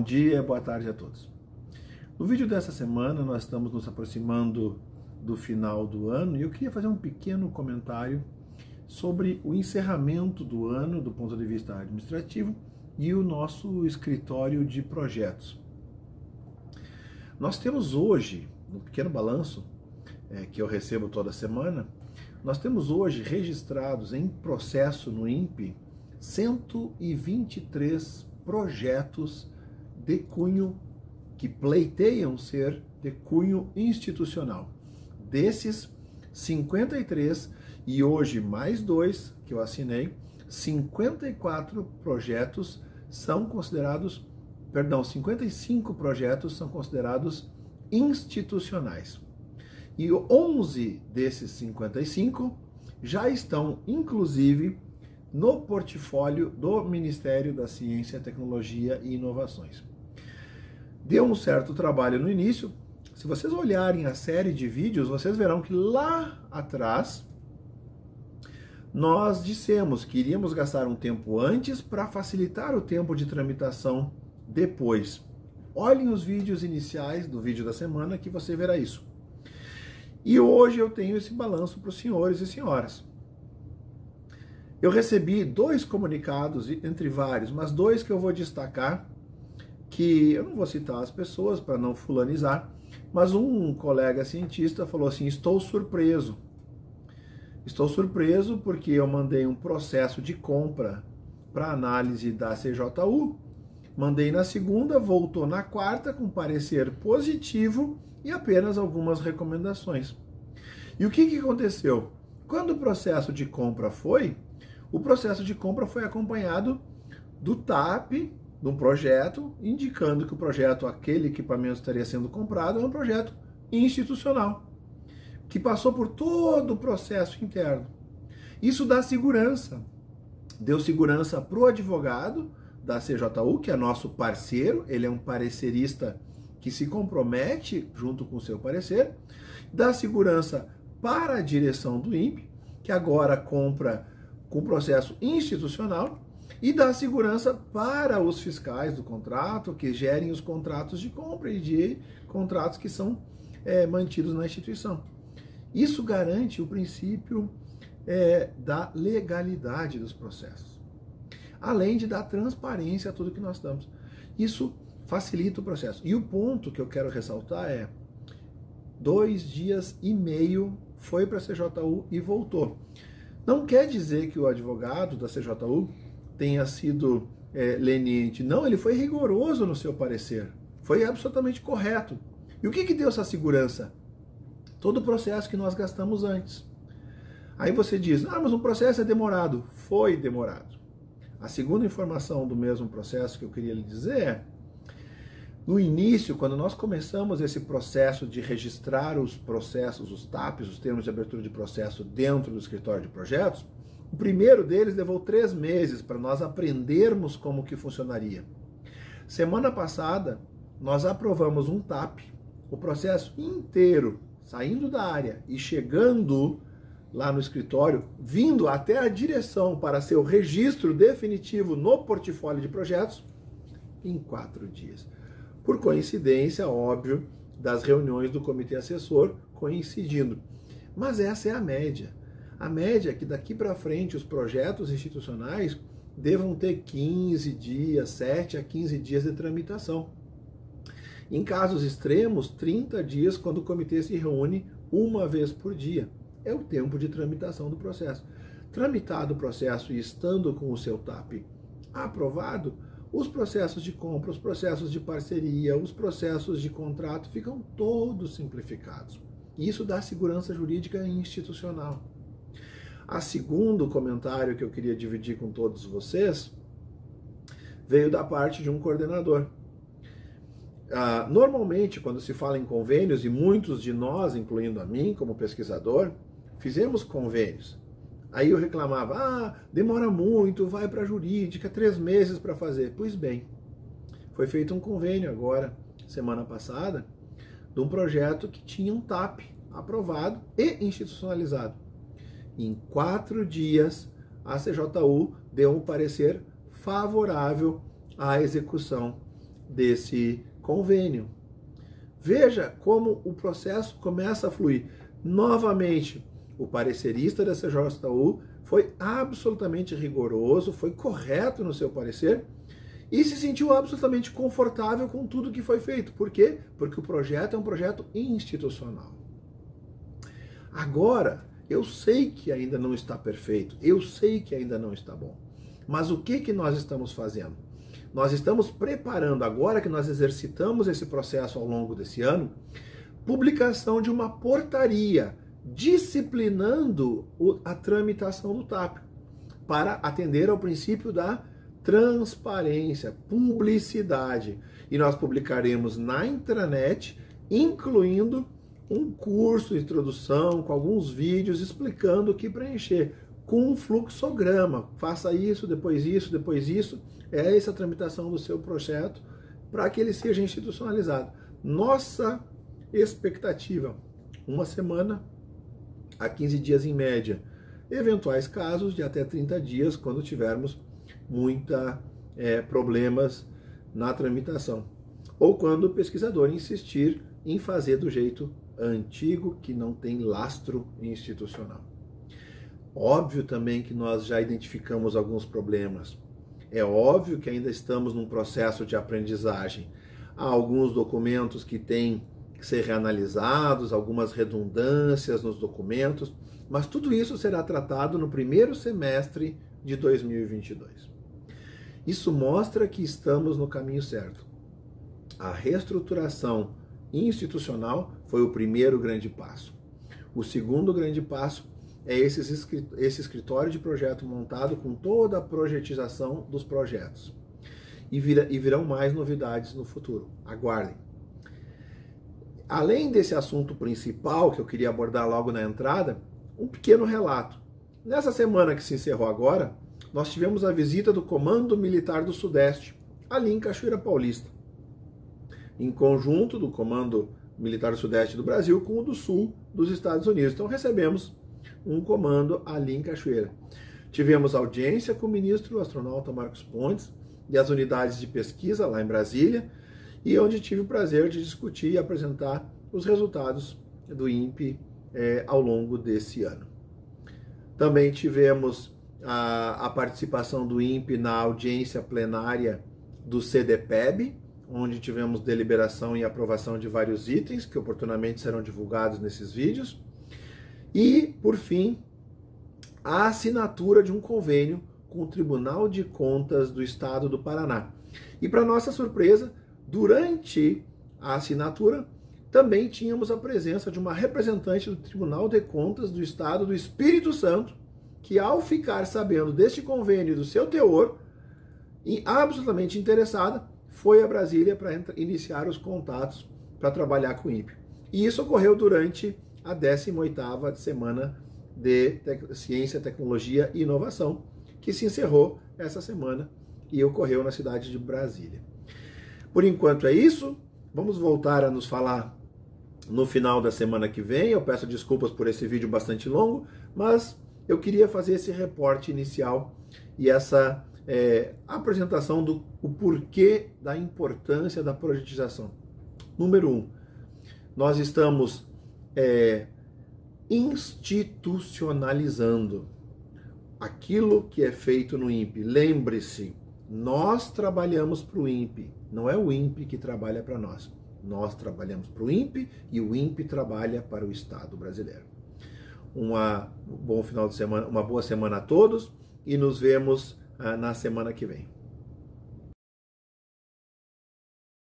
Bom dia, boa tarde a todos. No vídeo dessa semana, nós estamos nos aproximando do final do ano e eu queria fazer um pequeno comentário sobre o encerramento do ano do ponto de vista administrativo e o nosso escritório de projetos. Nós temos hoje, no pequeno balanço é, que eu recebo toda semana, nós temos hoje registrados em processo no INPE 123 projetos de cunho que pleiteiam ser de cunho institucional. Desses 53 e hoje mais dois que eu assinei, 54 projetos são considerados, perdão, 55 projetos são considerados institucionais. E 11 desses 55 já estão, inclusive, no portfólio do Ministério da Ciência, Tecnologia e Inovações. Deu um certo trabalho no início. Se vocês olharem a série de vídeos, vocês verão que lá atrás nós dissemos que iríamos gastar um tempo antes para facilitar o tempo de tramitação depois. Olhem os vídeos iniciais do vídeo da semana que você verá isso. E hoje eu tenho esse balanço para os senhores e senhoras. Eu recebi dois comunicados, entre vários, mas dois que eu vou destacar, que eu não vou citar as pessoas para não fulanizar, mas um colega cientista falou assim: estou surpreso. Estou surpreso porque eu mandei um processo de compra para análise da CJU, mandei na segunda, voltou na quarta com parecer positivo e apenas algumas recomendações. E o que, que aconteceu? Quando o processo de compra foi, o processo de compra foi acompanhado do TAP, de um projeto, indicando que o projeto, aquele equipamento estaria sendo comprado, é um projeto institucional, que passou por todo o processo interno. Isso dá segurança. Deu segurança para o advogado da CJU, que é nosso parceiro, ele é um parecerista que se compromete junto com o seu parecer, dá segurança para a direção do INPE, que agora compra com processo institucional e dá segurança para os fiscais do contrato que gerem os contratos de compra e de contratos que são é, mantidos na instituição. Isso garante o princípio é, da legalidade dos processos, além de dar transparência a tudo que nós damos. Isso facilita o processo. E o ponto que eu quero ressaltar é: dois dias e meio foi para a CJU e voltou. Não quer dizer que o advogado da CJU tenha sido é, leniente. Não, ele foi rigoroso no seu parecer. Foi absolutamente correto. E o que, que deu essa segurança? Todo o processo que nós gastamos antes. Aí você diz, ah, mas o processo é demorado. Foi demorado. A segunda informação do mesmo processo que eu queria lhe dizer é no início, quando nós começamos esse processo de registrar os processos, os TAPs, os termos de abertura de processo dentro do escritório de projetos, o primeiro deles levou três meses para nós aprendermos como que funcionaria. Semana passada, nós aprovamos um TAP, o processo inteiro, saindo da área e chegando lá no escritório, vindo até a direção para seu registro definitivo no portfólio de projetos, em quatro dias por coincidência, óbvio, das reuniões do comitê assessor coincidindo. Mas essa é a média. A média é que daqui para frente os projetos institucionais devam ter 15 dias, 7 a 15 dias de tramitação. Em casos extremos, 30 dias quando o comitê se reúne uma vez por dia. É o tempo de tramitação do processo. Tramitado o processo e estando com o seu TAP aprovado, os processos de compra, os processos de parceria, os processos de contrato ficam todos simplificados. Isso dá segurança jurídica institucional. A segundo comentário que eu queria dividir com todos vocês veio da parte de um coordenador. Ah, normalmente, quando se fala em convênios, e muitos de nós, incluindo a mim como pesquisador, fizemos convênios. Aí eu reclamava, ah, demora muito, vai para a jurídica, três meses para fazer. Pois bem, foi feito um convênio agora, semana passada, de um projeto que tinha um TAP aprovado e institucionalizado. Em quatro dias, a CJU deu um parecer favorável à execução desse convênio. Veja como o processo começa a fluir. Novamente, o parecerista da CJU foi absolutamente rigoroso, foi correto no seu parecer e se sentiu absolutamente confortável com tudo que foi feito. Por quê? Porque o projeto é um projeto institucional. Agora, eu sei que ainda não está perfeito, eu sei que ainda não está bom. Mas o que, que nós estamos fazendo? Nós estamos preparando, agora que nós exercitamos esse processo ao longo desse ano, publicação de uma portaria disciplinando a tramitação do TAP, para atender ao princípio da transparência, publicidade. E nós publicaremos na intranet, incluindo um curso de introdução com alguns vídeos explicando o que preencher, com um fluxograma. Faça isso, depois isso, depois isso. É essa a tramitação do seu projeto para que ele seja institucionalizado. Nossa expectativa, uma semana a 15 dias em média. Eventuais casos de até 30 dias, quando tivermos muita é, problemas na tramitação. Ou quando o pesquisador insistir em fazer do jeito antigo, que não tem lastro institucional. Óbvio também que nós já identificamos alguns problemas. É óbvio que ainda estamos num processo de aprendizagem. Há alguns documentos que têm que ser reanalisados, algumas redundâncias nos documentos, mas tudo isso será tratado no primeiro semestre de 2022. Isso mostra que estamos no caminho certo. A reestruturação institucional foi o primeiro grande passo. O segundo grande passo é esse escritório de projeto montado com toda a projetização dos projetos. E, virão mais novidades no futuro. Aguardem. Além desse assunto principal que eu queria abordar logo na entrada, um pequeno relato. Nessa semana que se encerrou agora, nós tivemos a visita do Comando Militar do Sudeste, ali em Cachoeira Paulista, em conjunto do Comando Militar do Sudeste do Brasil com o do Sul dos Estados Unidos. Então recebemos um comando ali em Cachoeira. Tivemos audiência com o ministro o astronauta Marcos Pontes e as unidades de pesquisa lá em Brasília, e onde tive o prazer de discutir e apresentar os resultados do INPE é, ao longo desse ano. Também tivemos a, a participação do INPE na audiência plenária do CDPEB, onde tivemos deliberação e aprovação de vários itens que oportunamente serão divulgados nesses vídeos. E, por fim, a assinatura de um convênio com o Tribunal de Contas do Estado do Paraná. E, para nossa surpresa, durante a assinatura, também tínhamos a presença de uma representante do Tribunal de Contas do Estado do Espírito Santo, que ao ficar sabendo deste convênio e do seu teor, absolutamente interessada, foi a Brasília para iniciar os contatos para trabalhar com o INPE. E isso ocorreu durante a 18ª Semana de Ciência, Tecnologia e Inovação, que se encerrou essa semana e ocorreu na cidade de Brasília. Por enquanto é isso. Vamos voltar a nos falar no final da semana que vem. Eu peço desculpas por esse vídeo bastante longo, mas eu queria fazer esse reporte inicial e essa é, apresentação do o porquê da importância da projetização. Número um, nós estamos é, institucionalizando aquilo que é feito no INPE. Lembre-se, nós trabalhamos para o INPE, não é o INPE que trabalha para nós. Nós trabalhamos para o INPE e o INPE trabalha para o Estado brasileiro uma, um bom final de semana, uma boa semana a todos e nos vemos na semana que vem.